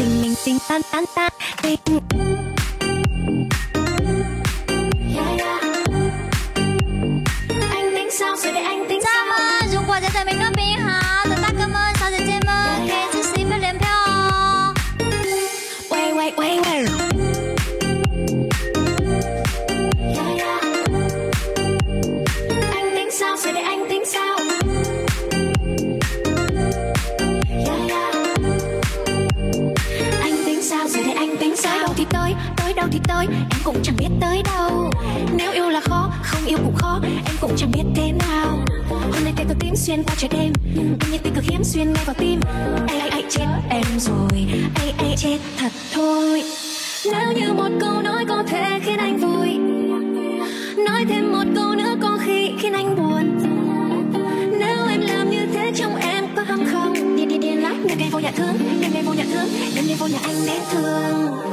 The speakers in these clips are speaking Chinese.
叮叮叮当当当叮。Xuyên qua trời đêm. Đêm như tình cực hiếm xuyên ngay vào tim. Ai ai ai chết em rồi. Ai ai chết thật thôi. Nếu như một câu nói có thể khiến anh vui. Nói thêm một câu nữa có khi khiến anh buồn. Nếu em làm như thế trong em có hâm không? Điên điên điên lắm. Nhưng gây vô nhà thương. Nhưng gây vô nhà thương. Nhưng gây vô nhà anh nét thương.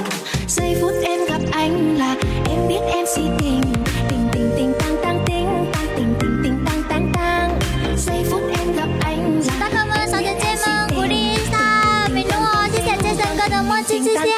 哥的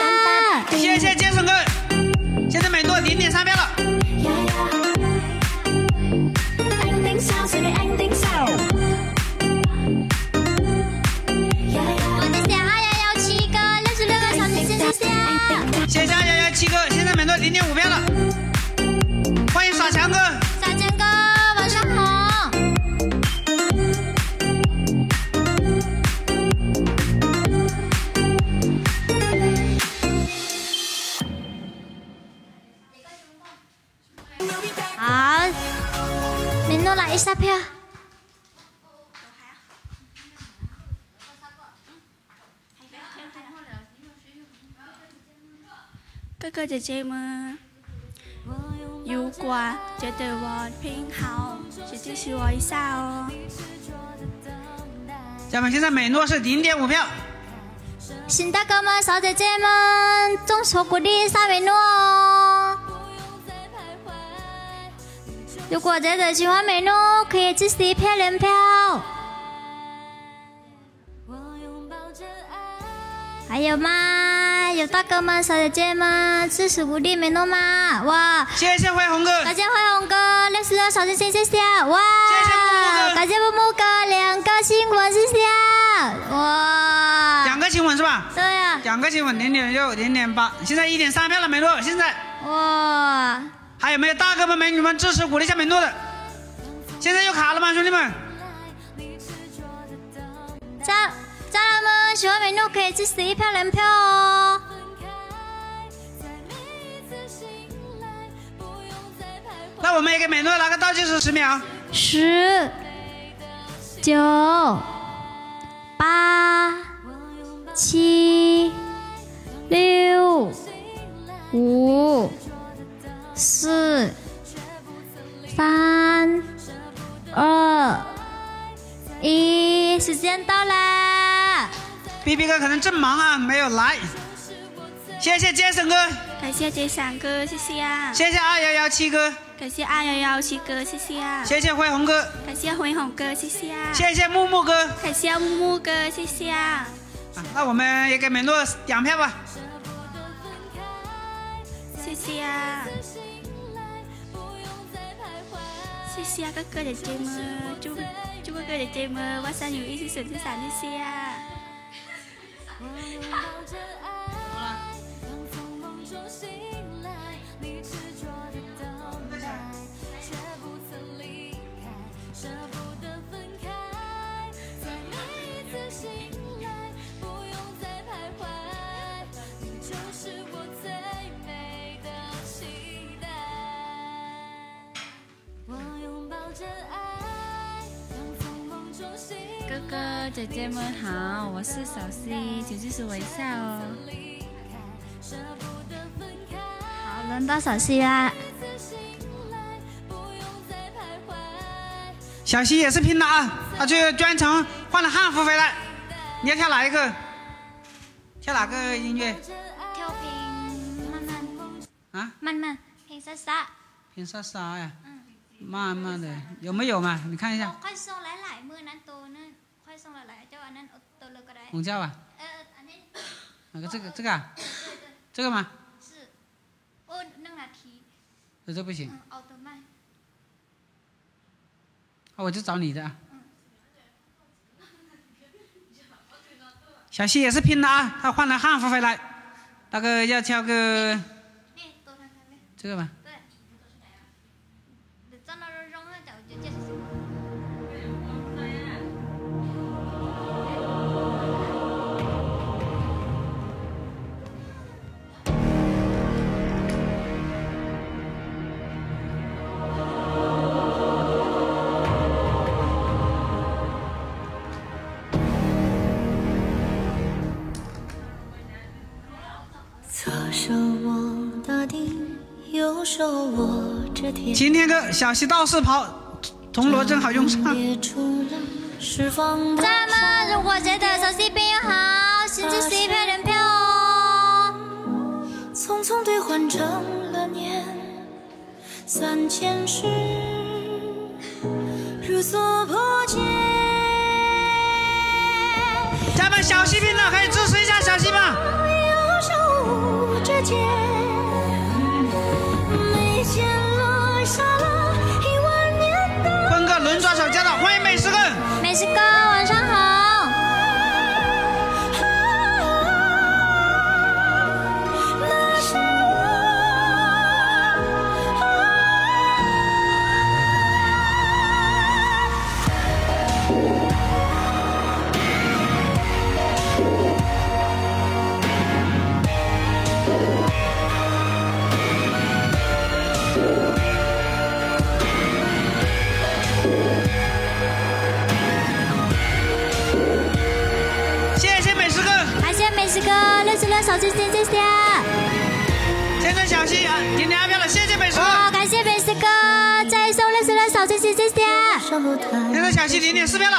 姐姐们，如果觉得我挺好，就支持我一下哦。家人们，现在美诺是零点五票。新大哥们、小姐姐们，众筹鼓励一下美诺哦。如果觉得喜欢美诺，可以支持一票人票。还有吗？有大哥吗、小姐姐吗支持鼓励美诺吗？哇！谢谢辉红哥，感谢辉红哥六十六小心心，谢谢！哇！感谢木木哥两个新闻，谢谢！哇！两个亲吻是吧？对啊，两个亲吻，零点六、零点八，现在一点三票了，美诺。现在哇！还有没有大哥们、美女们支持鼓励一下美诺的？现在又卡了吗，兄弟们？家家人们喜欢美诺可以支持一票两票哦。那我们也给美诺来个倒计时十秒。十、九、八、七、六、五、四、三、二、一，时间到啦！B B 哥可能正忙啊，没有来。谢谢杰森哥，感谢杰森哥，谢谢啊！谢谢二幺幺七哥，感谢二幺幺七哥，谢谢啊！谢谢辉宏哥，感谢辉宏哥，谢谢啊！谢谢木木哥。感谢木木哥，谢谢啊！啊那我们也给美诺两票吧。谢谢啊！谢谢啊，哥哥姐姐们，祝祝哥哥姐姐们晚上有意思，手机闪，谢谢啊！哥哥姐姐们好，我是小 C，请支持我一下哦。好，轮到小西啦。小西也是拼了啊，他去专程换了汉服回来。你要跳哪一个？跳哪个音乐？跳平慢慢啊？慢慢平莎莎。平莎莎呀，慢慢的，有没有嘛？你看一下。红叫啊？那个这个这个啊？这个吗？是。奥那个提？那这不行。奥特曼。好，我就找你的。小西也是拼的啊！他换了汉服回来。那个要挑个？这个吧。今天的小溪道士袍，铜锣正好用上。也出了释放的咱们如果觉得手机朋友好，甚至是一票人票哦。匆匆兑换成了年，三千世，如所破茧。咱们小西拼了，可以支持一下小西吗？落下了一万年的坤哥轮转手加到，欢迎美食哥。美食哥，西零点四票了。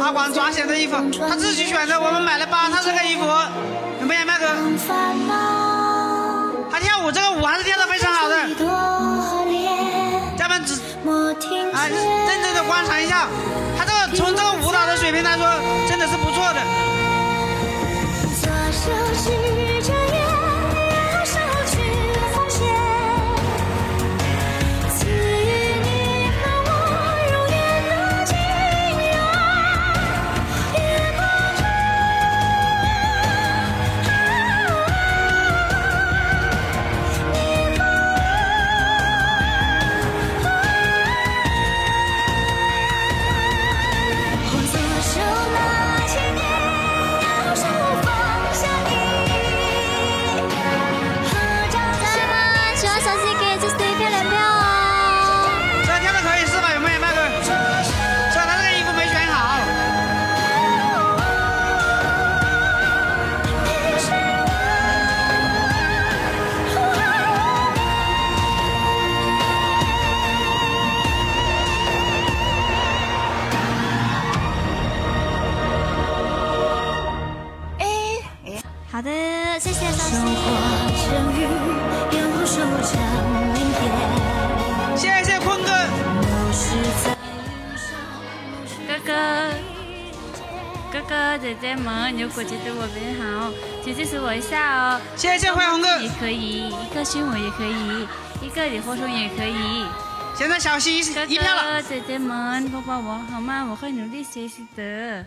阿广抓显的衣服，他自己选的，我们买了八套这个衣服，有没有麦哥？他跳舞这个舞还是跳的非常好的，多恋，咱们只莫听啊。认真的观察一下，他这个从这个舞蹈的水平来说，真的是不错的。哥姐姐们，如果觉得我很好，请支持我一下哦。谢谢辉宏哥。也可以，一个新闻也可以，一个礼活动也可以。现在小西哥一票了。哥姐姐们，帮帮我好吗？我会努力学习的。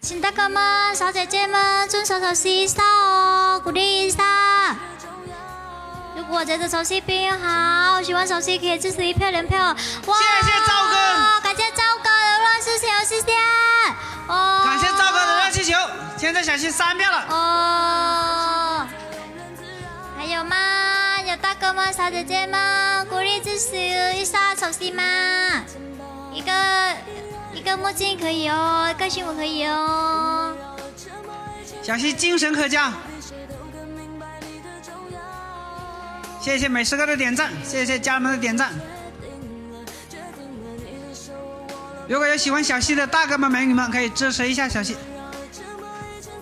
请大哥们、小姐姐们遵守手机一下哦，鼓励一下。如果觉得手机朋友好，喜欢手机可以支持一票两票。哇！谢谢赵哥，感谢赵哥的热气球，谢谢。哦，感谢赵哥的热气球，现在小西三票了。哦，还有吗？有大哥吗、小姐姐吗鼓励支持一下手机吗？一个一个墨镜可以哦，一个新闻可以哦。小西精神可嘉。谢谢美食哥的点赞谢谢家人们的点赞。如果有喜欢小溪的大哥们美女们可以支持一下小溪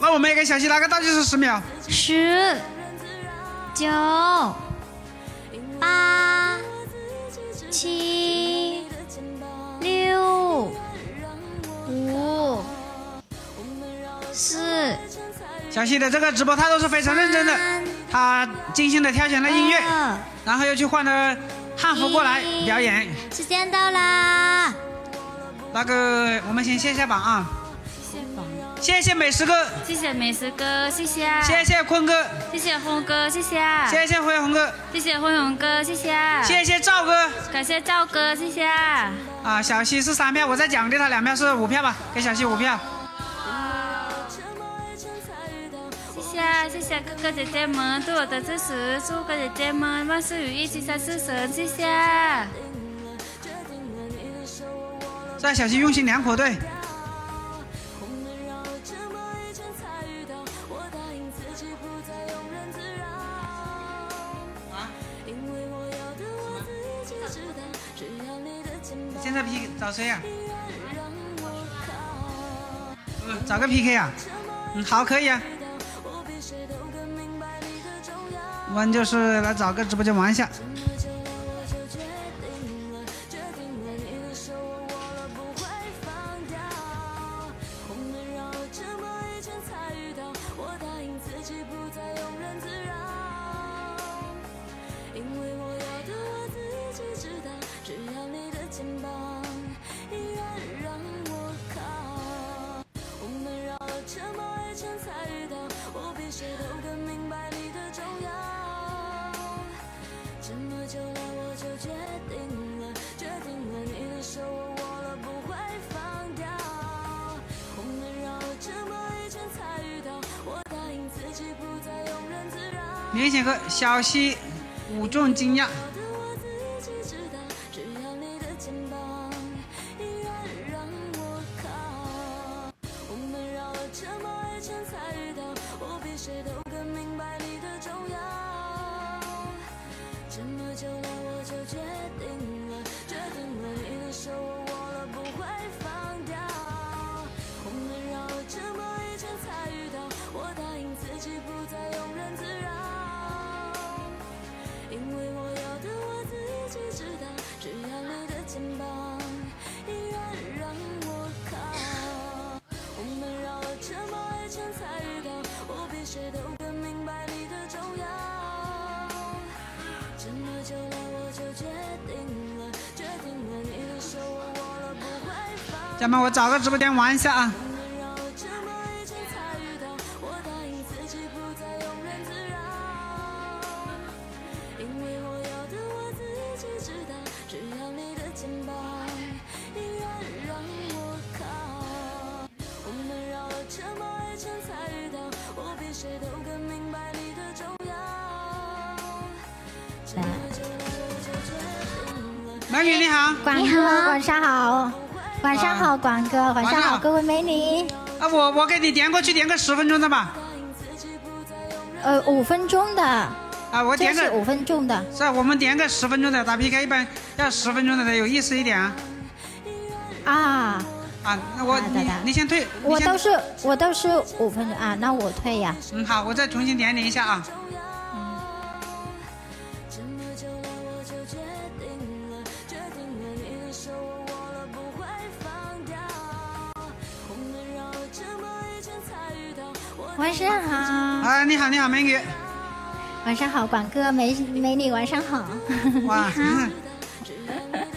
那我们也给小溪来个倒计时十秒。十九八七六五四小溪的这个直播他都是非常认真的，他精心的挑选了音乐，然后又去换了汉服过来表演。时间到啦！那个我们先卸下榜啊，谢谢宝，谢谢美食哥，谢谢美食哥，谢谢，谢谢坤哥，谢谢红哥，谢谢，谢谢辉宏哥，谢谢辉宏哥，谢谢，谢谢赵哥。感谢赵哥，谢谢，啊，小溪是三票，我再奖励他两票是五票吧，给小溪五票。谢谢谢谢哥哥姐姐们对我的支持，祝哥姐姐们万事如意，吉祥事成，谢谢。再小心用心良苦，对。现在 P 找谁呀、嗯，找个 PK 啊。嗯，好，可以啊。玩就是来找个直播间玩一下。显和小溪武重惊讶。们我找个直播间玩一下啊。美女你好，你好，晚上好，晚上好，广哥，晚上好好，各位美女。啊我我给你点过去，点个十分钟的吧。呃，五分钟的，啊，我点个五分钟的。是啊，我们点个十分钟的打 PK，一般要十分钟的才有意思一点啊。啊，啊，那我你你先退，先我都是我都是五分钟啊，那我退呀。嗯好，我再重新点你一下啊。晚上好，哎，你好你好美女，晚上好，广哥美美女，晚上好。哇，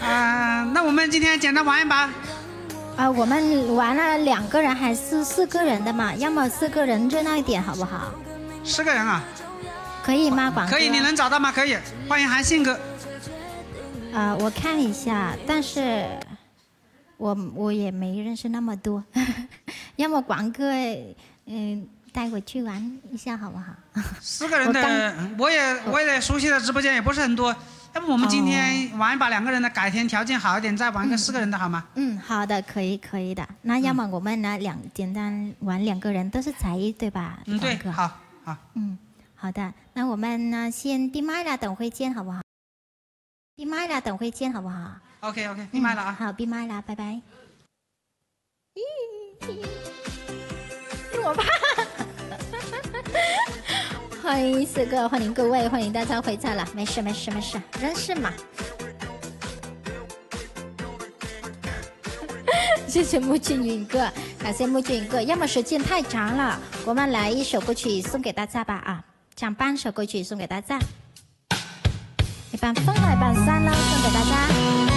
啊，那我们今天简单玩一把，啊，我们玩了两个人还是四个人的嘛？要么四个人热闹一点好不好？四个人啊，可以吗，广哥？可以，你能找到吗？可以，欢迎韩信哥。啊、我看一下，但是我我也没认识那么多，要么广哥，嗯、带我去玩一下好不好？四个人的，我也我也熟悉的直播间也不是很多，要不我们今天玩一把两个人的，改天条件好一点再玩个四个人的好吗？嗯，好的，可以可以的。那要么我们呢两简单玩两个人都是才艺对吧？嗯，对，好好，嗯，好的。那我们呢先闭麦了，等会见好不好？闭麦了，等会见好不好？，OK OK，闭麦了啊。好，闭麦了，拜拜。我怕。欢迎四哥，欢迎各位，欢迎大家回家了。没事没事没事，认识嘛。谢谢木俊云哥，感谢木俊云哥。要么时间太长了，我们来一首歌曲送给大家吧啊，讲半首歌曲送给大家，一半风来，一半山了，送给大家。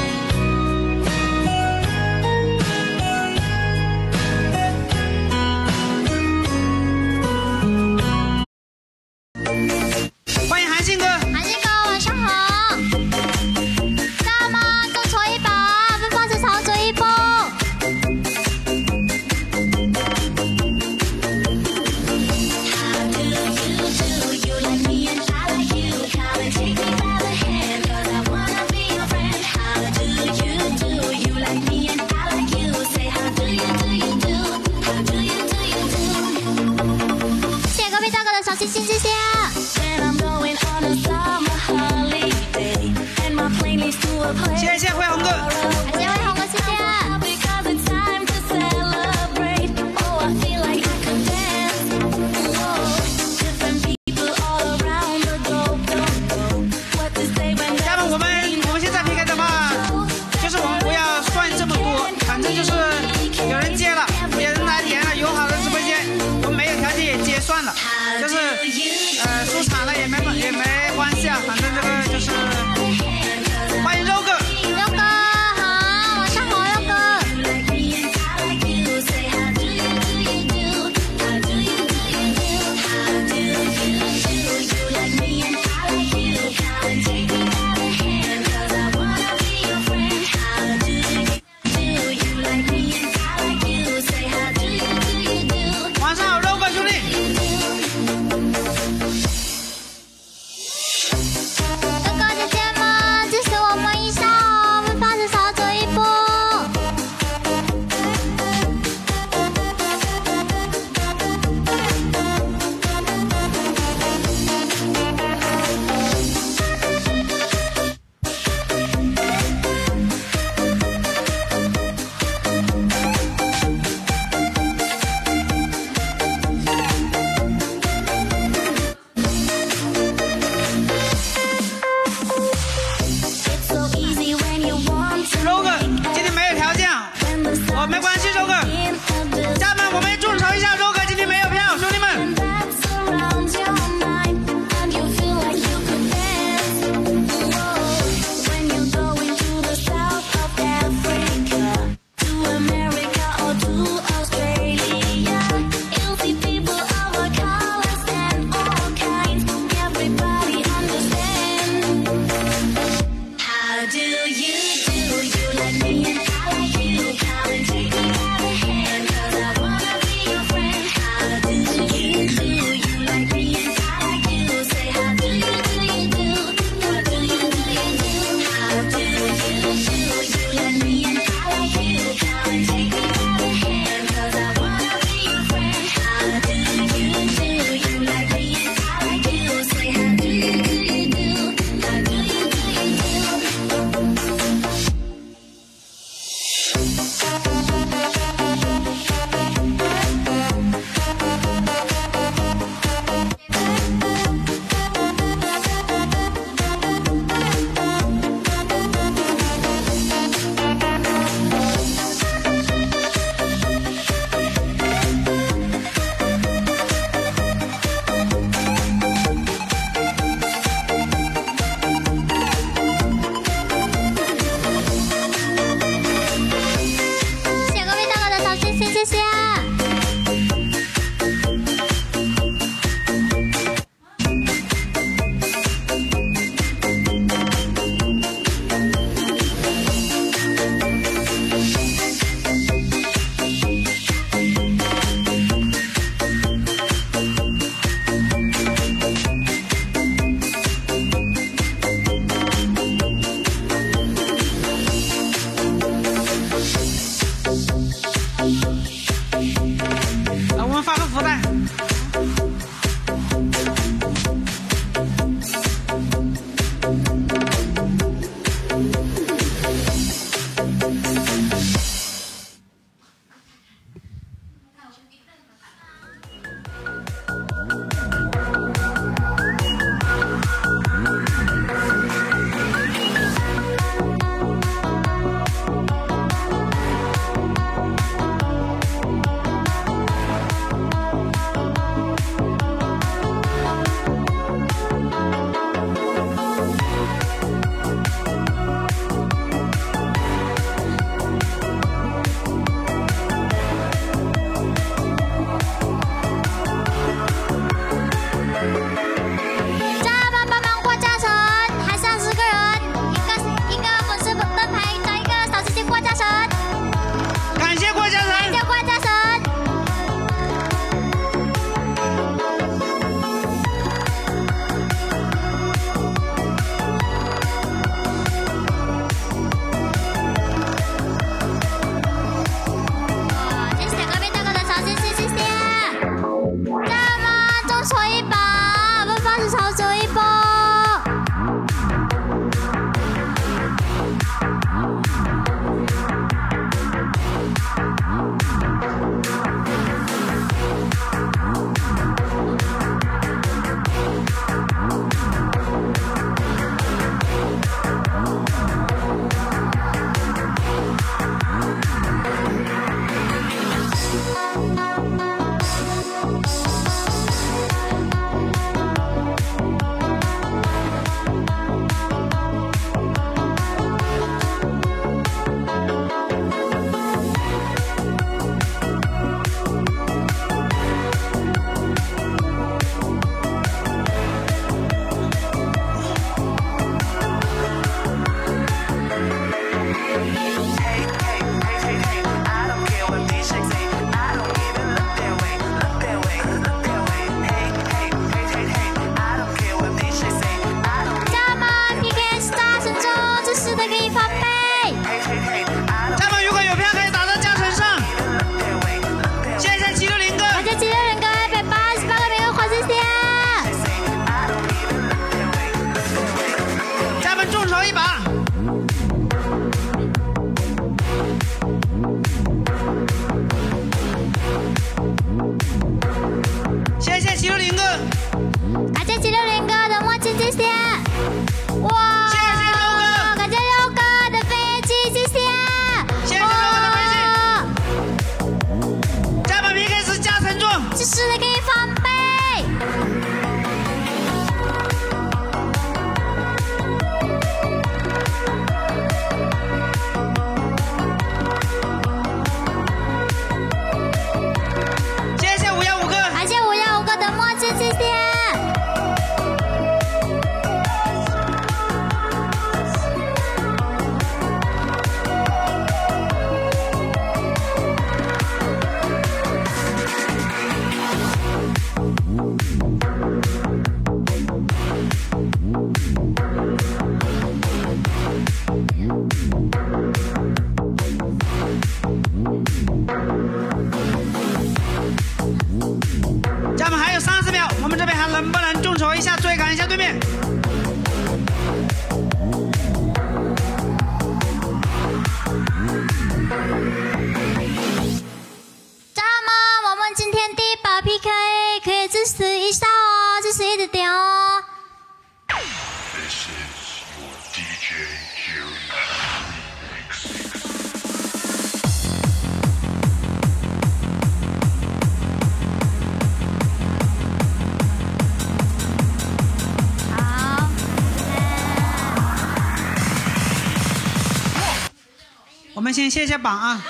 谢谢榜啊，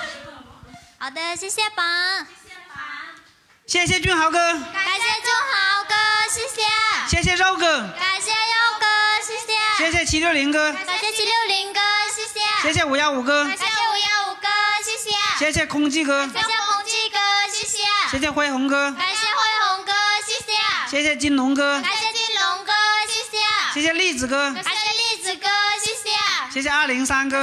好的，谢谢榜，谢谢俊豪哥，感谢俊豪哥，谢谢，谢谢肉哥，感谢肉哥，谢谢，谢谢七六零哥，感谢七六零哥，谢谢，谢谢五幺五哥，感谢五幺五哥，谢谢，谢谢空气哥，感谢空气哥，谢谢，谢谢恢宏哥，感谢辉红哥，谢谢，谢谢金龙哥，感谢金龙哥，谢谢，谢谢栗子哥，感谢栗子哥，谢谢，谢谢二零三哥，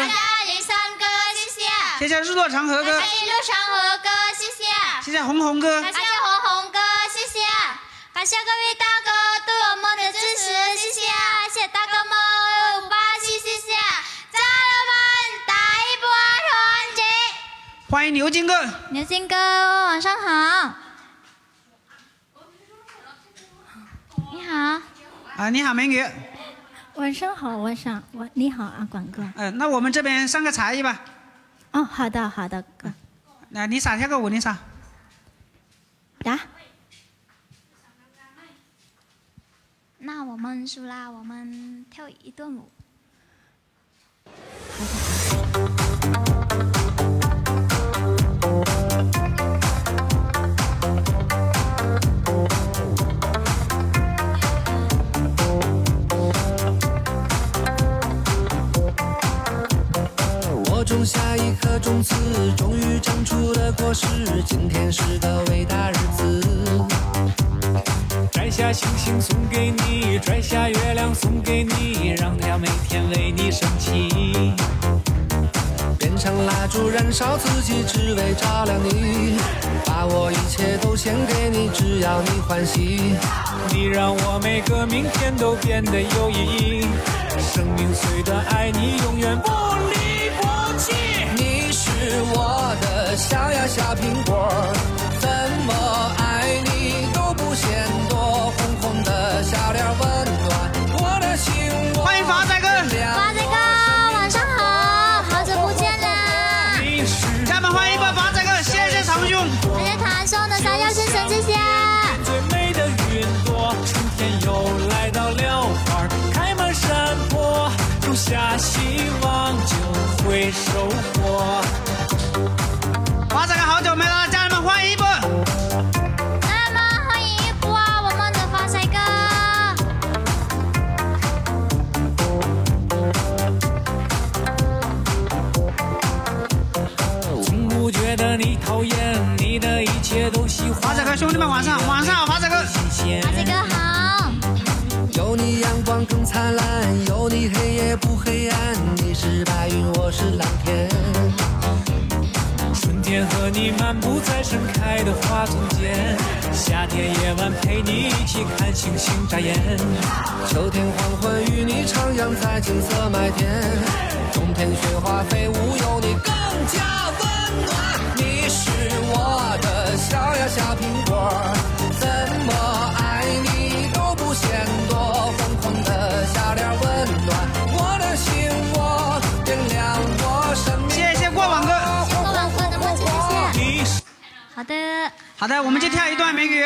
谢谢，日落长河哥。谢，谢陆长河哥，谢谢，谢谢红红哥，感谢红红哥，谢谢，感谢各位大哥对我们的支持，谢谢，谢谢大哥们，巴西，谢谢，家人们，打一波团结。欢迎牛金哥，牛金哥，晚上好。你好，啊，你好美女，晚上好，晚上。我你好啊，广哥。嗯，那我们这边上个才艺吧，哦，好的好的哥。那，你撒跳个舞，你撒，啊，那我们输了，我们跳一段舞。我种下一颗种子，终于长出了果实。今天是个伟大日子。摘下星星送给你，摘下月亮送给你，让它每天为你升起。变成蜡烛燃烧自己，只为照亮你。把我一切都献给你，只要你欢喜。你让我每个明天都变得有意义。生命虽短，爱你永远不离的小呀小苹果，怎么爱你都不嫌多。红红的小脸温暖我的心窝。欢迎法仔哥，华仔哥，晚上好，好久不见啦！你是家们欢迎一波法仔哥，谢谢堂兄，感谢传送的三幺先生，谢谢。最美的云朵，春天又来到了，花开满山坡，种下希望就会收获。兄弟们晚上晚上好，法仔哥，发财哥好，有你阳光光更灿烂，有你黑夜不黑暗。你是白云，我是蓝天。春天和你漫步在盛开的花丛间，夏天夜晚陪你一起看星星眨眼。秋天黄昏与你徜徉在金色麦田，冬天雪花飞舞有你更加小呀小苹果，怎么爱你都不嫌多。疯狂的笑脸温暖我的心窝，点亮我生命。谢谢过往哥。过往哥的梦谢谢。好的，好的，我们就跳一段美女。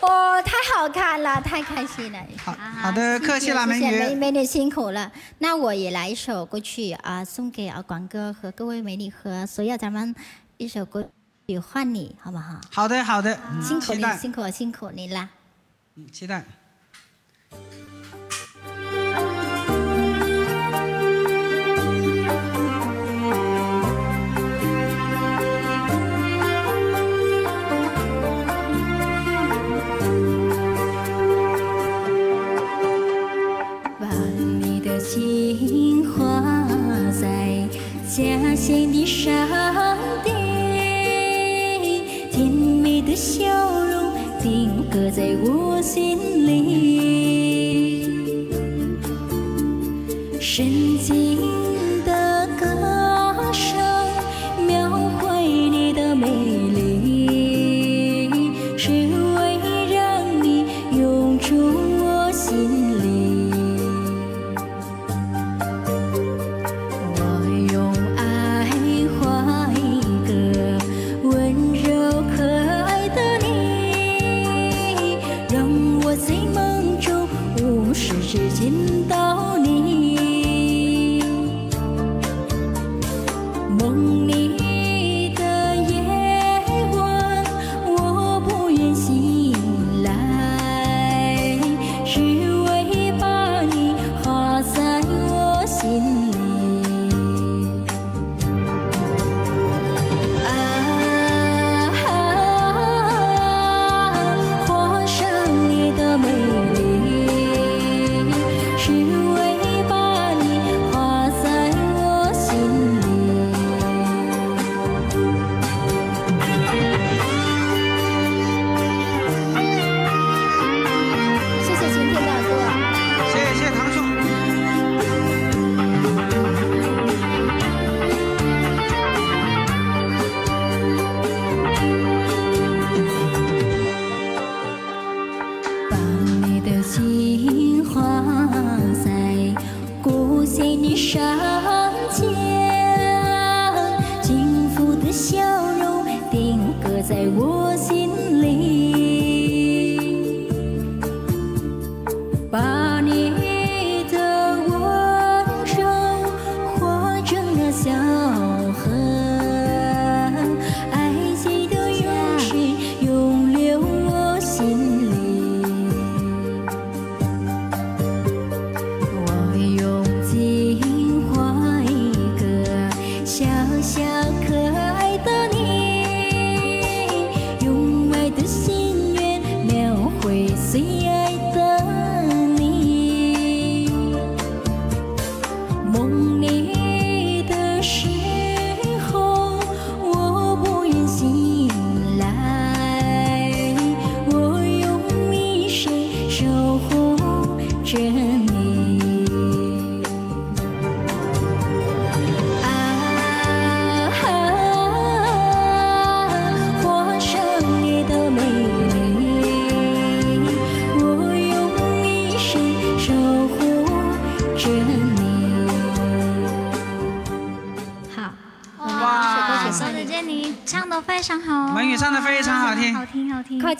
哦，太好看了，太开心了。好，好的，客气了，美女。美女辛苦了。那我也来一首歌曲啊，送给啊广哥和各位美女和所有咱们一首歌曲《换你》，好不好？好的，好的，辛苦你，辛苦辛苦你了。嗯期待。把你的情画在家乡的山顶，你的笑容定格在我心里，深情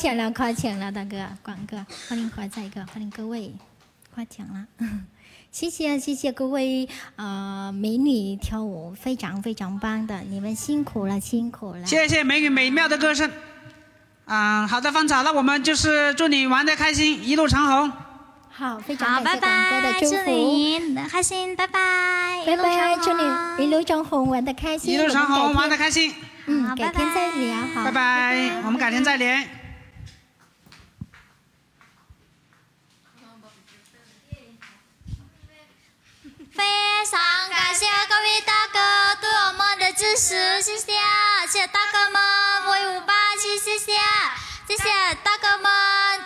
奖了，夸奖了，大哥，广哥，欢迎华仔哥，欢迎各位，夸奖了，谢谢谢谢各位呃美女跳舞非常非常棒的，你们辛苦了辛苦了，谢谢美女美妙的歌声。嗯，好的，芳草，那我们就是祝你玩的开心，一路长虹。好，非，常感谢广哥的祝祝福，你开心，拜拜，拜拜，祝你一路长虹，玩的开心，一路长虹，玩的开心。嗯，改天再聊，好，拜拜，我们改天再连。非常感谢各位大哥对我们的支持，谢谢，谢谢大哥们威武霸气，谢谢，谢谢大哥们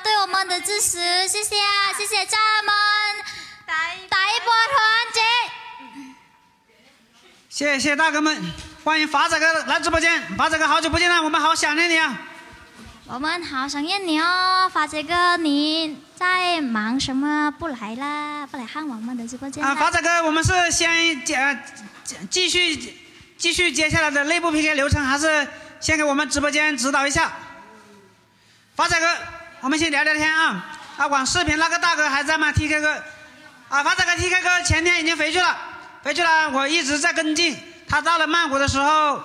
对我们的支持，谢谢，谢谢家人们，打一波团结。谢谢大哥们，欢迎法仔哥来直播间。法仔哥好久不见了，我们好想念你啊！我们好想念你哦，发财哥，你在忙什么？不来啦，不来看我们的直播间啊，发财哥，我们是先接呃继续继续接下来的内部 PK 流程，还是先给我们直播间指导一下？发财哥，我们先聊聊天啊。啊，往视频那个大哥还在吗？TK 哥，啊，发财哥 TK 哥前天已经回去了，回去了，我一直在跟进。他到了曼谷的时候，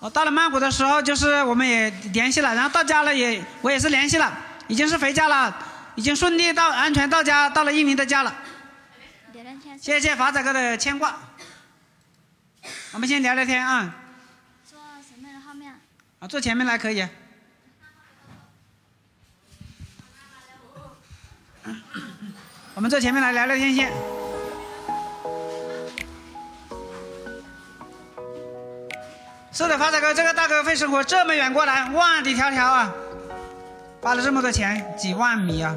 我到了曼谷的时候，就是我们也联系了，然后到家了也我也是联系了，已经是回家了，已经顺利到安全到家，到了印尼的家了。谢谢法仔哥的牵挂。我们先聊聊天啊，坐前面的后面。啊，坐前面来可以。我们坐前面来聊聊天先。是的，发财哥，这个大哥费生活这么远过来，万里迢迢啊，花了这么多钱，几万米啊。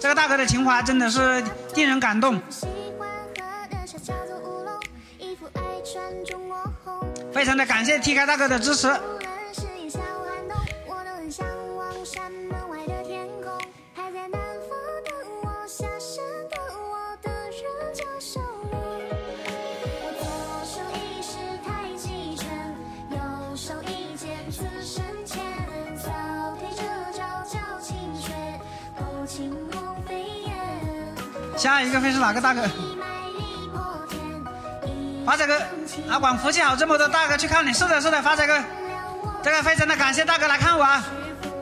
这个大哥的情怀真的是令人感动，非常的感谢 TK 大哥的支持。下一个会是哪个大哥？发仔哥，啊，广福气好，这么多大哥去看你，是的，是的，发仔哥，这个非常的感谢大哥来看我啊，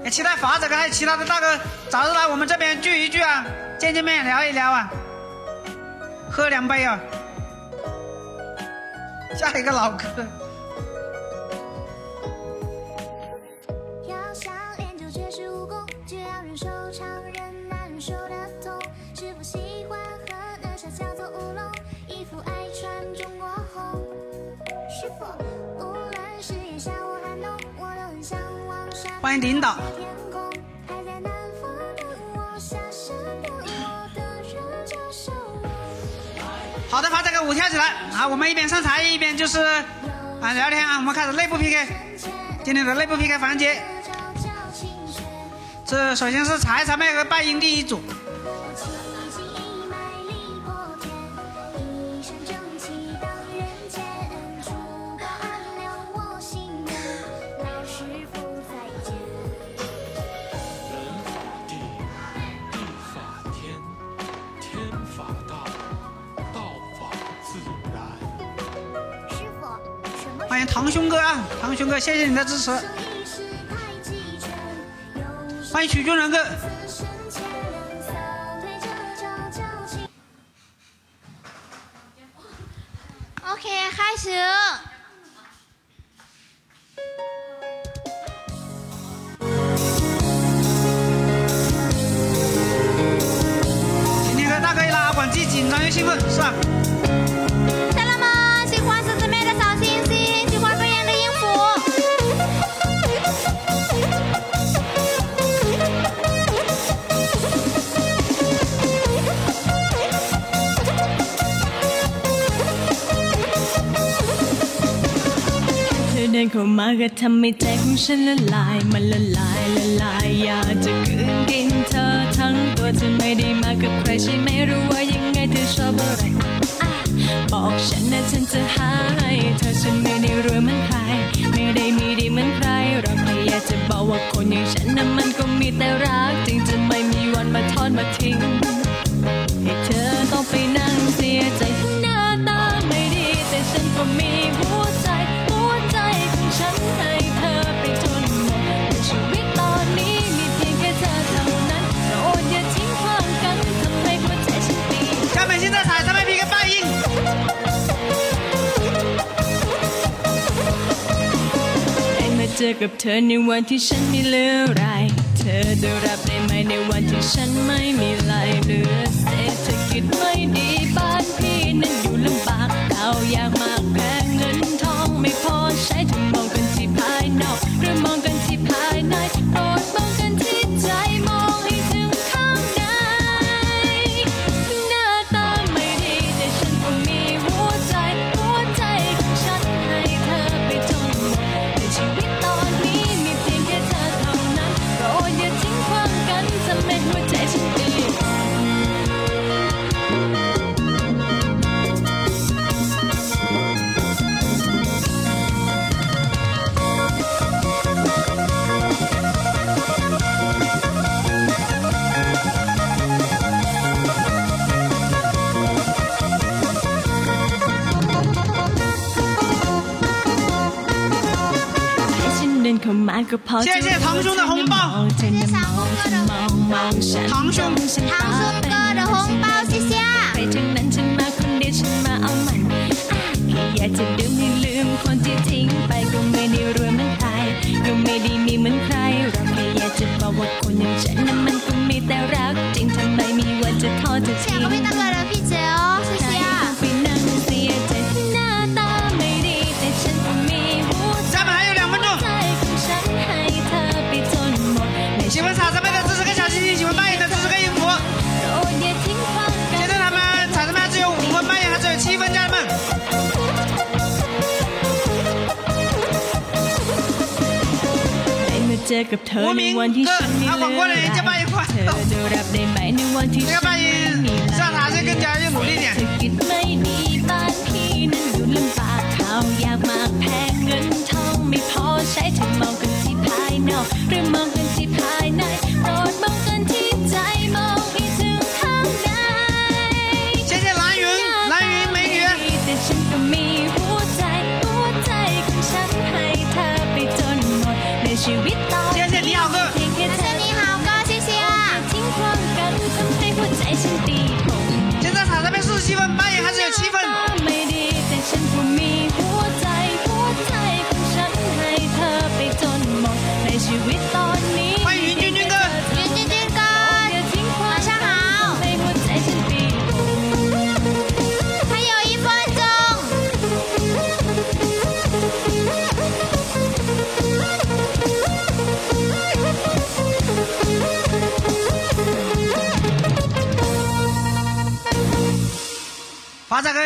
也期待发仔哥还有其他的大哥早日来我们这边聚一聚啊，见见面聊一聊啊，喝两杯啊。下一个老哥。欢迎领导。好的，把这个舞跳起来啊！我们一边上台一边就是啊聊天啊。我们开始内部 PK，今天的内部 PK 环节。这首先是财财妹和拜英第一组。欢迎堂兄哥啊，堂兄哥，谢谢你的支持。欢迎许军人哥。声了来嘛了来。 อกับเธอในวันที่ฉันไม่เหลือไร เธอจะรับได้ไหมในวันที่ฉันไม่มีอะไรเหลือเศรษฐกิจไม่ดีบ้านพี่นั้นอยู่ลำบากข้าอยากมา 谢谢堂兄的红包 เธอน่ะมองเธอมองมองฉัน 堂兄ฉันตาเป็นไปทางนั้นฉันมาคนเดียวฉันมาเอามันอ่ะแค่อยากจะดื่มให้ลืมคนที่ทิ้งไปก็ไม่ได้รวยเหมือนใครก็ไม่ได้มีเหมือนใครเราแค่อยากจะบอกว่าคนอย่างฉันนั้นมันก็มีแต่รักจริงทำไมมีวันจะทอดจะทิ้ง เจอกับเธอในวันที่ฉันไม่เหลืออะไรเธอจะรับได้ไหมในวันที่ 这 ฉั 个 น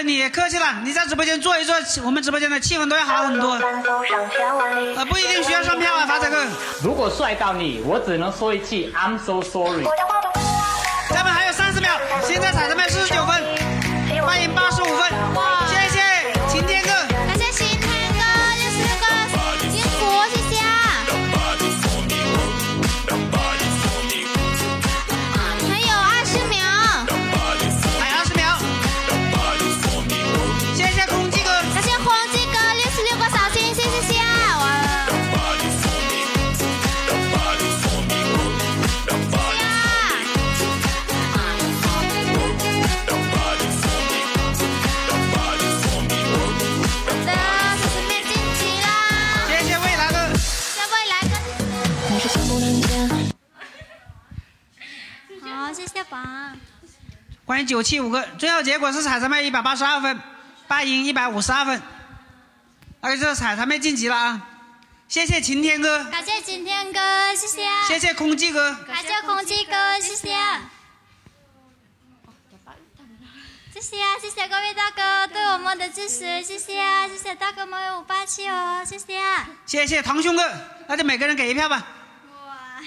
你客气了，你在直播间坐一坐，我们直播间的气氛都要好很多。呃，不一定需要上票啊，发财哥。如果帅到你，我只能说一句 I'm so sorry。咱们还有三十秒，现在彩彩欢迎九七五哥，最后结果是彩彩妹一百八十二分，败英一百五十二分，而且这彩彩妹晋级了啊！谢谢晴天哥，感谢晴天哥，谢谢。谢谢空气哥，感谢空气哥，谢谢。谢谢啊，谢谢各位大哥对我们的支持，谢谢啊，谢谢大哥们五八七哦，谢谢啊。谢谢堂兄哥，那就每个人给一票吧。哇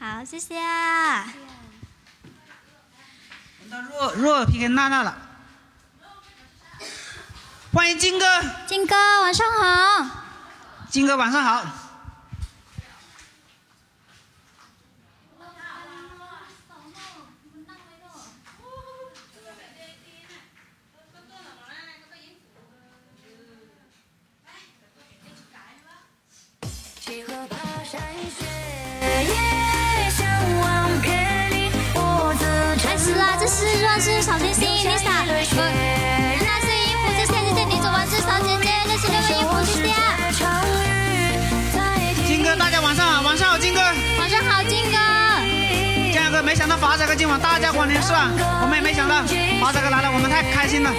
好，谢谢啊。若若 PK 娜娜了，欢迎金哥，金哥晚上好。金哥晚上好。七河爬山雪是啦，这是钻石小星星 Lisa，我那是衣服，是小姐姐，你走完是小姐姐，六是六个衣服就这。金哥，大家晚上好，晚上好，金哥，晚上好，金哥。江哥，没想到发财哥今晚大驾光临，是吧？我们也没想到发财哥来了，我们太开心了。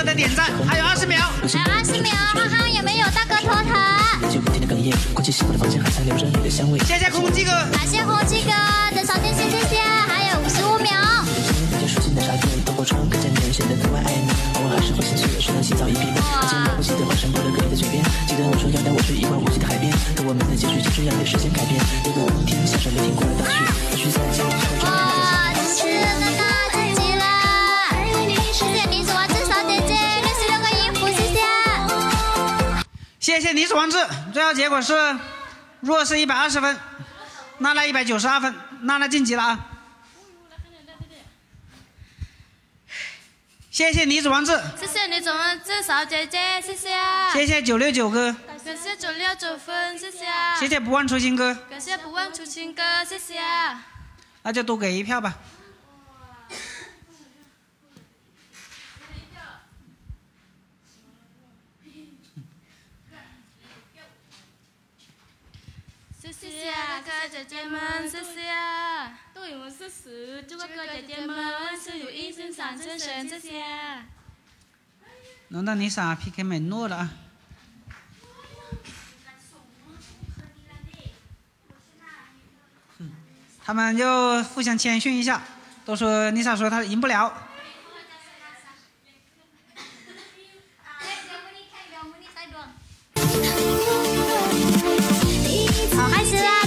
大家点赞还有二十秒。还有二十秒哈哈有没有大哥头疼谢谢空气哥。感谢空气哥的小心心谢谢还有五十五秒。谢谢你子王子，最后结果是，若是一百二十分，娜娜一百九十二分，娜娜晋级了啊！谢谢女子王子，谢谢女子王子小姐姐，谢谢。谢谢九六九哥，感谢九六九分，谢谢。谢谢不忘初心哥，感谢不忘初心哥，谢谢。那就多给一票吧。谢哥哥姐姐们，谢谢。都有事实，祝哥哥姐姐们事如意，心想事成，谢谢。轮到你耍 PK 美诺了啊！他们就互相谦逊一下，都说妮莎说她赢不了。好，开始！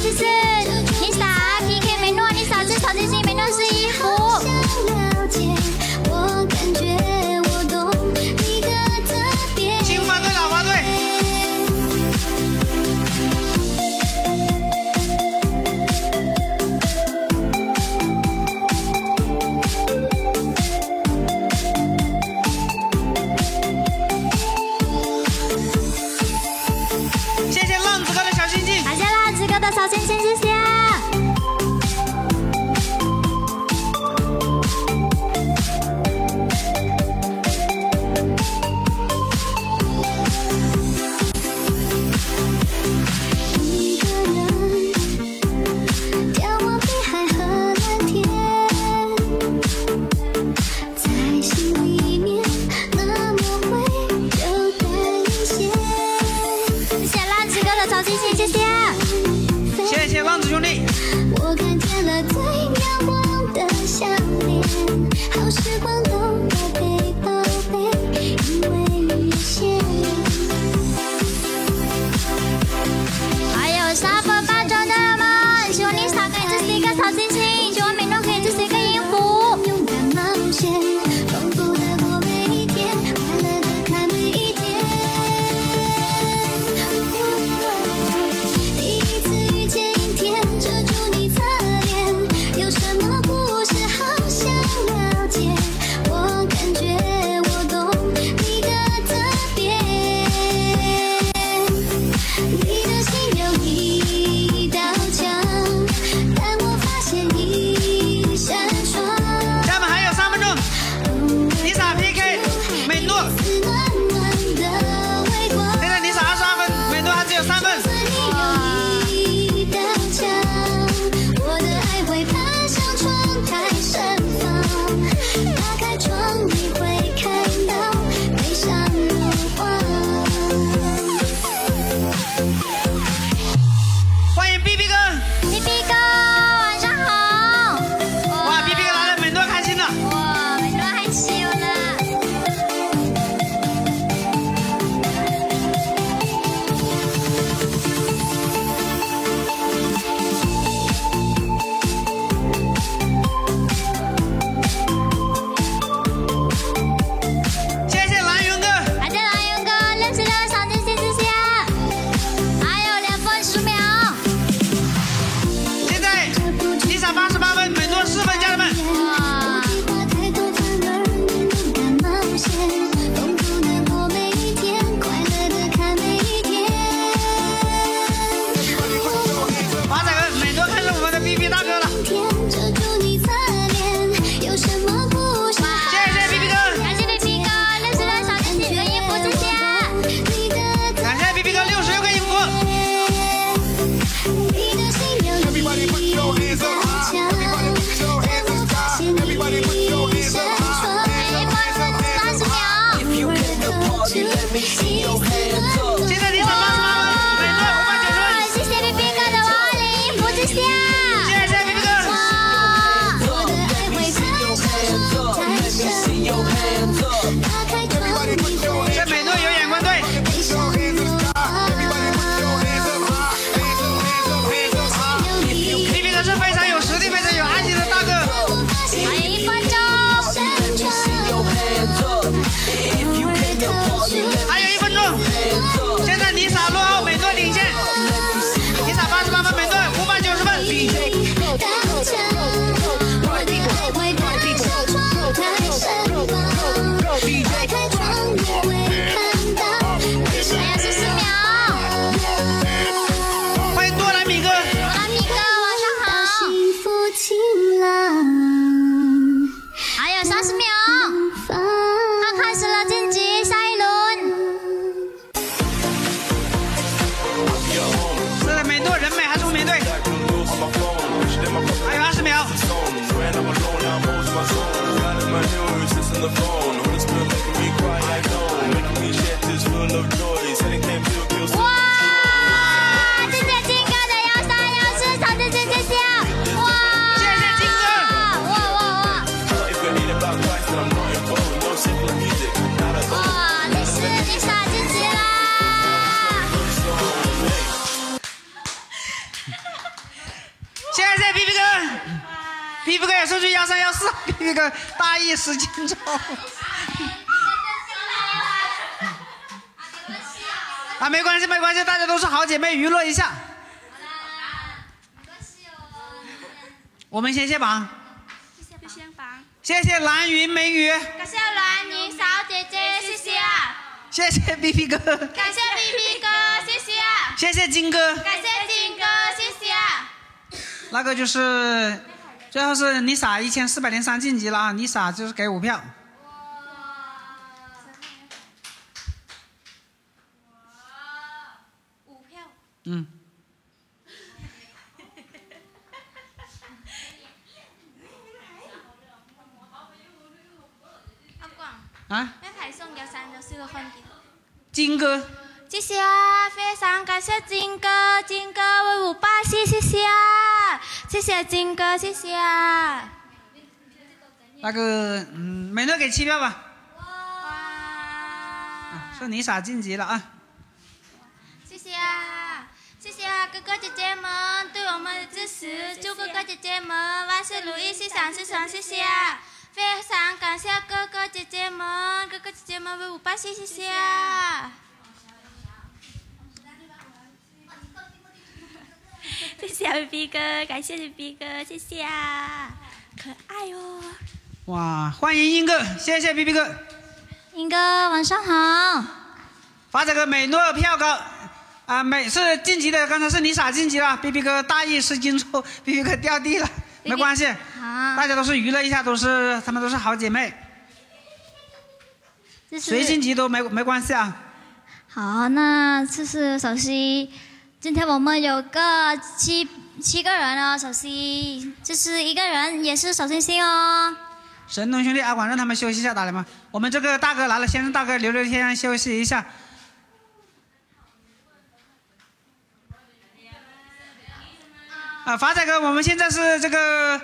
小星星，谢谢。意失荆州。啊，没关系，没关系，大家都是好姐妹，娱乐一下。我们先谢谢榜，谢谢蓝云美女，感谢蓝云小姐姐，谢谢啊！谢谢 B B 哥，感谢 B B 哥，谢谢啊！谢谢金哥，感谢金哥，谢谢啊！那个就是最后是你傻一千四百零三晋级了啊，你傻就是给五票。五票。嗯，阿光，啊，送有三十四个分点。金哥，谢谢啊，非常感谢金哥，金哥为我霸气，谢谢啊，谢谢金哥，谢谢啊。那个嗯，美乐给七票吧。啊是你傻晋级了啊。谢谢啊，谢谢啊，哥哥姐姐们对我们的支持，祝哥哥姐姐们万事如意，心想事成，谢谢啊！非常感谢哥哥姐姐们，哥哥姐姐们为我霸气，谢！谢谢 B B 哥，感谢你 B 哥，谢谢啊，可爱哦。哇，欢迎英哥，谢谢 B B 哥。英哥晚上好。发这个美诺票高啊，美是晋级的，刚才是你傻晋级了，B B 哥大意失荆州，B B 哥掉地了，没关系，好，大家都是娱乐一下，都是她们都是好姐妹，谁晋级都没没关系啊。好，那这是首席，今天我们有个七七个人哦，首席，这是一个人也是小星星哦。神农兄弟阿广让他们休息一下，打雷吗？我们这个大哥来了，先让大哥留留天休息一下。啊，发仔哥，我们现在是这个，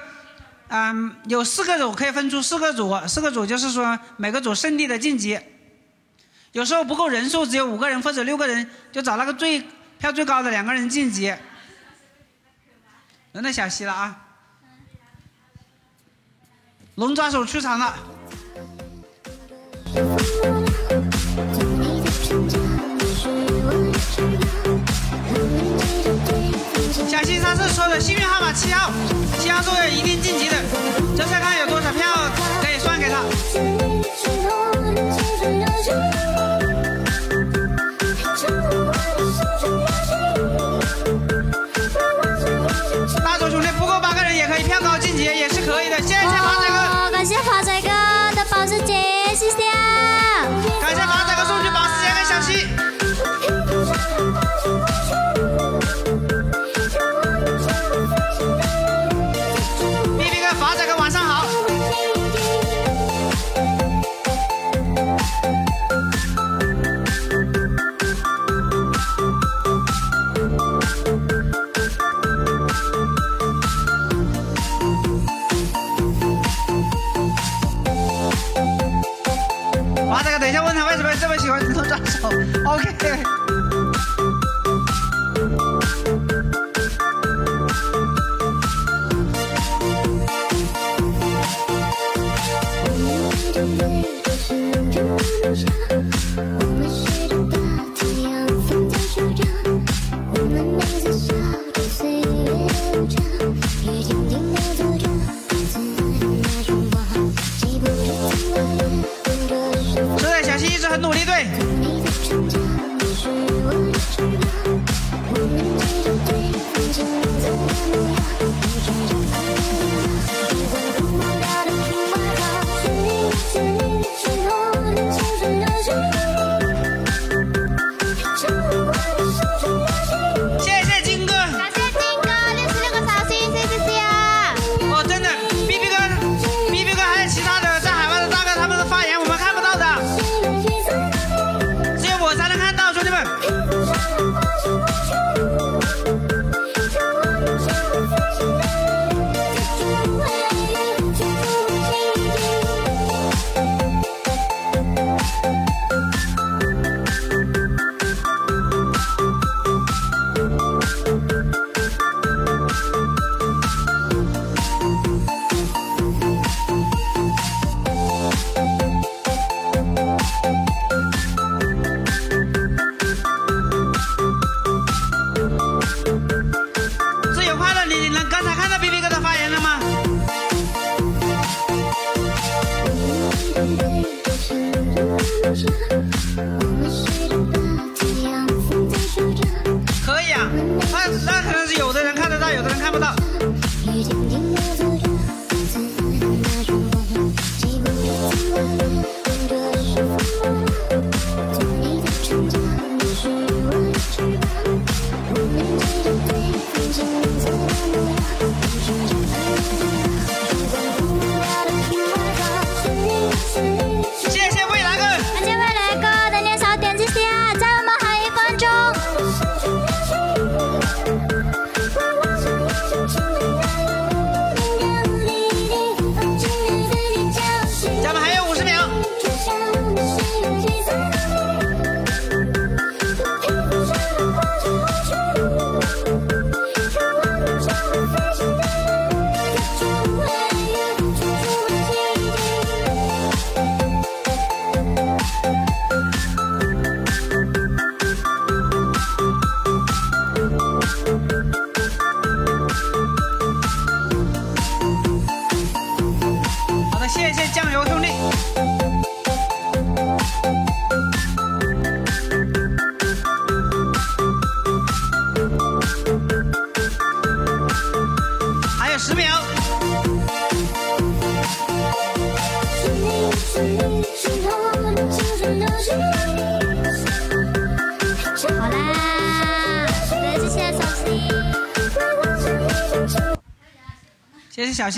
嗯，有四个组可以分出四个组，四个组就是说每个组胜利的晋级。有时候不够人数，只有五个人或者六个人，就找那个最票最高的两个人晋级。轮到小西了啊！龙抓手出场了。小西他是说的幸运号码七号，七号是一定晋级的，就是看有多少票可以算给他。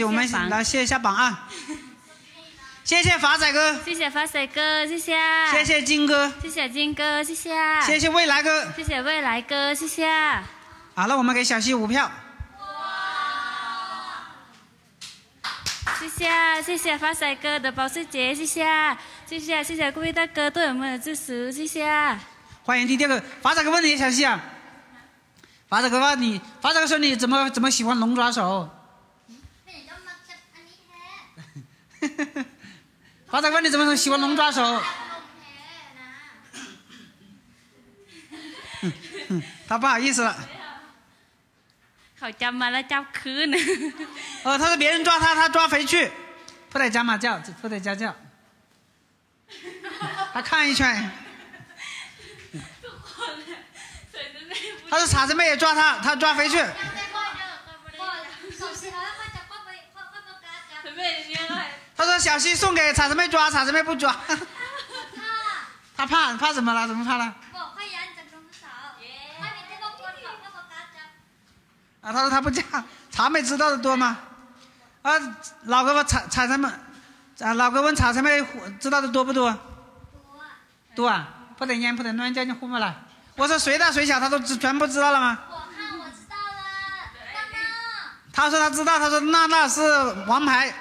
我们来谢一下榜啊。谢谢发仔哥，谢谢发仔哥，谢谢。谢谢金哥，谢谢金哥，谢谢。谢谢未来哥，谢谢未来哥，谢谢。好了，我们给小溪五票。谢谢谢谢发仔哥的保时捷，谢谢谢谢谢谢各位大哥对我们的支持，谢谢。欢迎听第二个发仔哥问你小溪啊，发仔哥问你，发仔哥说你怎么怎么喜欢龙爪手？发仔哥问你怎么喜欢龙爪手？他不好意思了。 เขาจำมาแล้วจับคืน 哦，他说别人抓他，他抓回去，不得加马叫，不得家教。他看一圈。他说傻子妹也抓他，他抓回去。 他说小溪送给傻子妹抓，傻子妹不抓。他怕怕什么了？怎么怕了？啊，他说他不嫁，茶妹知道的多吗？啊，老哥问茶茶茶妹，啊，老哥问茶茶妹知道的多不多？多啊，不得烟，不得乱叫你呼嘛了。我说谁大谁小，他都知全部知道了吗我看我知道了？他说他知道，他说娜娜是王牌。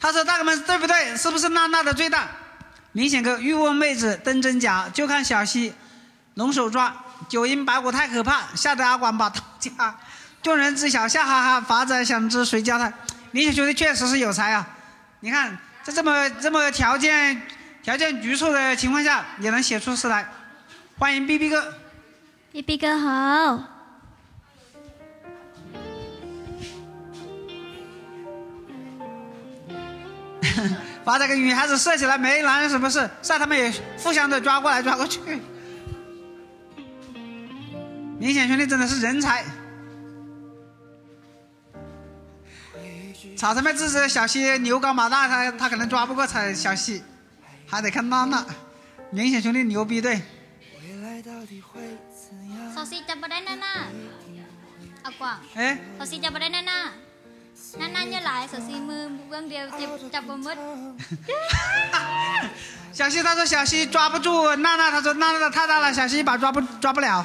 他说大哥们对不对？是不是娜娜的最大？明显个欲问妹子真真假，就看小溪，龙手抓。九阴白骨太可怕，吓得阿广把刀架。众人知晓，笑哈哈。法仔想知谁教他？明显兄弟确实是有才啊！你看，在这么这么条件条件局促的情况下，也能写出诗来。欢迎 B B 哥，B B 哥好。把这个女孩子射起来，没男人什么事，晒他们也互相的抓过来抓过去。明显兄弟真的是人才。草他妹支持小西牛高马大，他他可能抓不过他小西，还得看娜娜。明显兄弟牛逼，对。小西叫不来娜娜，阿广。哎。小西叫不来娜娜。娜娜要来，小西摸，光掉，接，接不完。小西他说小西抓不住，娜娜他说娜娜的太大了，小西一把抓不抓不了。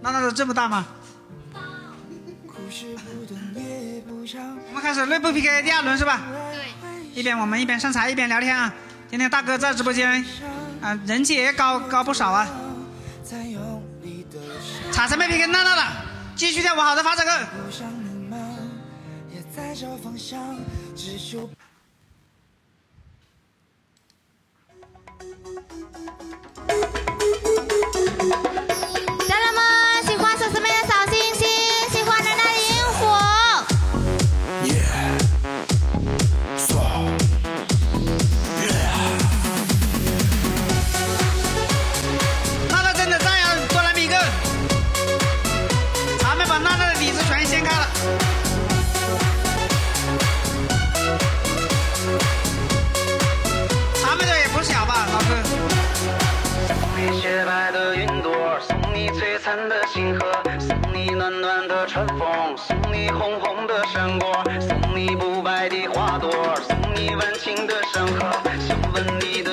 娜娜的这么大吗？我们开始内部 PK 第二轮是吧？一边我们一边上茶一边聊天啊。今天大哥在直播间，啊，人气也高高不少啊。茶茶妹 PK 娜娜了，继续跳舞，好的，发这个。雪白的云朵，送你璀璨的星河，送你暖暖的春风，送你红红的山果，送你不败的花朵，送你温情的山河，想问你的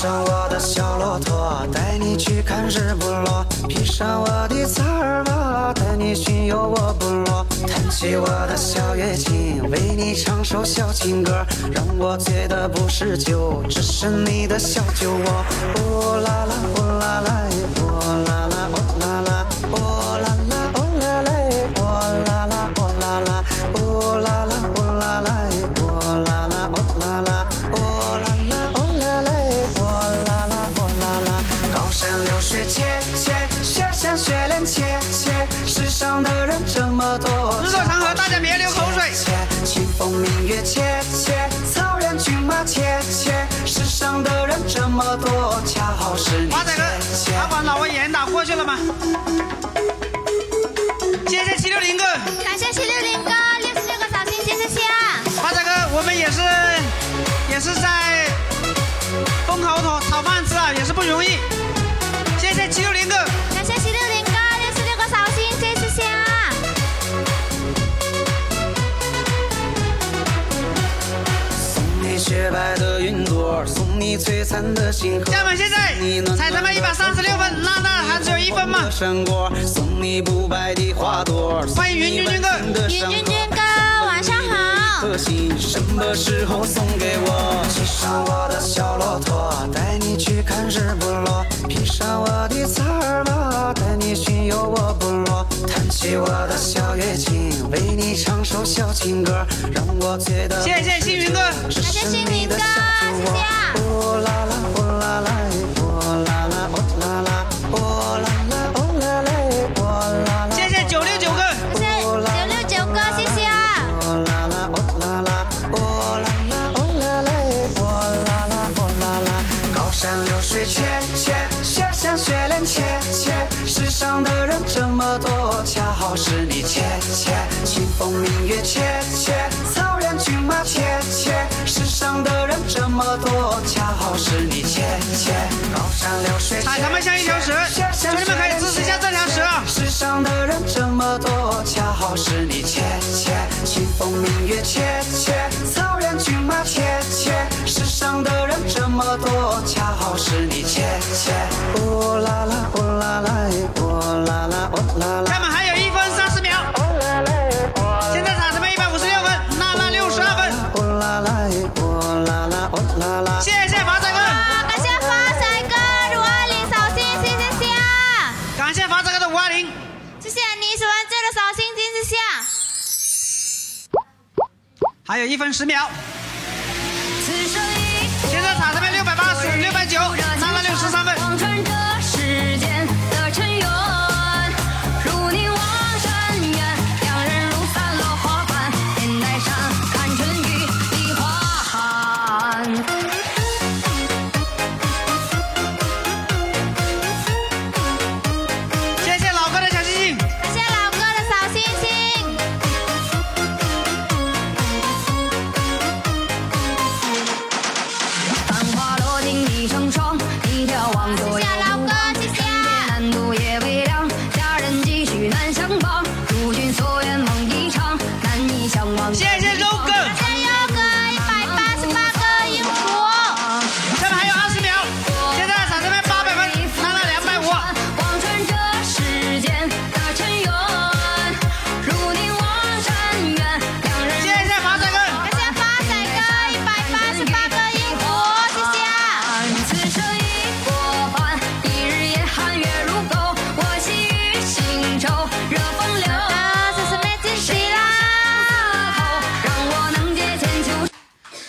上我的小骆驼，带你去看日不落，披上我的草儿帽，带你巡游我部落，弹起我的小月琴，为你唱首小情歌，让我醉的不是酒，只是你的小酒窝。呜啦啦，呜啦啦，哦啦啦，哦啦啦，上的人这么多，恰好是你华仔哥，阿管老魏严打过去了吗？谢谢七六零哥，感谢七六零哥六十六个小心谢，谢谢啊！马仔哥，我们也是也是在风口头讨饭吃啊，也是不容易。家人们，现在才他妈一百三十六分，那那还只有一分吗？欢迎云君君哥，云君君哥，晚上好。颗心什么时候送给我？骑上我的小骆驼，带你去看日不落。披上我的草儿帽，带你巡游我部落。弹起我的小月琴，为你唱首小情歌，让我。谢谢星云哥，感谢星云哥，谢谢。么多，恰好是你切切。高山流水踩他们像一条蛇，兄弟们可以支持一下这条蛇啊！世上的人这么多，恰好是你切切。清风明月切切，草原骏马切切，世上的人这么多，恰好是你切切。哦啦啦，哦啦啦，哦啦啦，哦啦啦。还有一分十秒，现在场上面六百八十六百九，差了六十三分。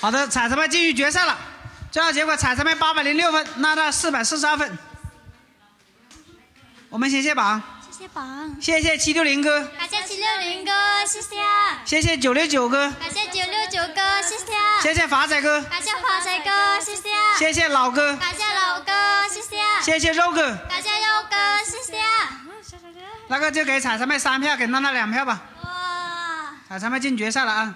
好的，彩他们进入决赛了，最后结果彩他们八百零六分，娜娜四百四十二分。我们先谢榜，谢谢榜，谢谢七六零哥，感谢七六零哥，谢谢啊！谢谢九六九哥，感谢九六九哥，谢谢啊！谢谢华仔哥，感谢华仔哥，谢谢啊！谢谢老哥，感谢老哥，谢谢啊！谢谢肉哥，感谢肉哥，谢谢啊！那个就给彩彩妹三票，给娜娜两票吧。哇，彩彩妹进决赛了啊！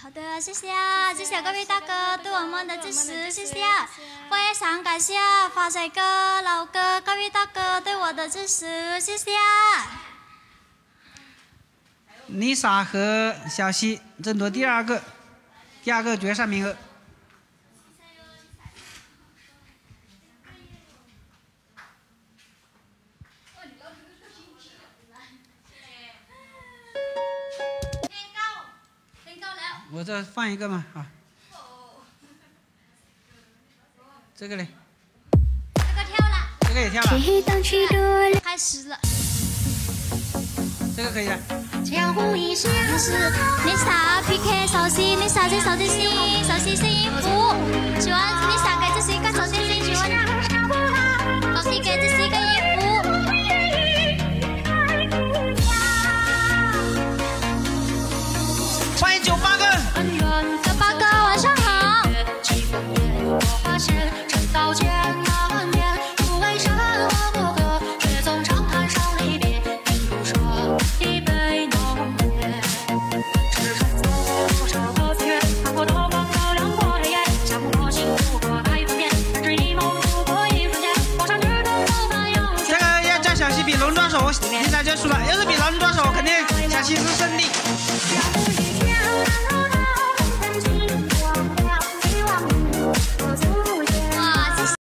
好的，谢谢啊！谢谢各位大哥对我们的支持，谢谢啊！非常感谢啊，发财哥、老哥、各位大哥对我的支持，谢谢啊！丽莎和小西争夺第二个，第二个决赛名额。我这放一个嘛，啊，这个嘞，这个跳了，这个也跳了，开始了。这个可以了。江湖一线是 Lisa PK 手机，Lisa 这手机心，手机星音符，喜欢 Lisa 给这是一个手机星，喜欢手机给这是一个音符。欢迎九八哥，九八哥晚上好。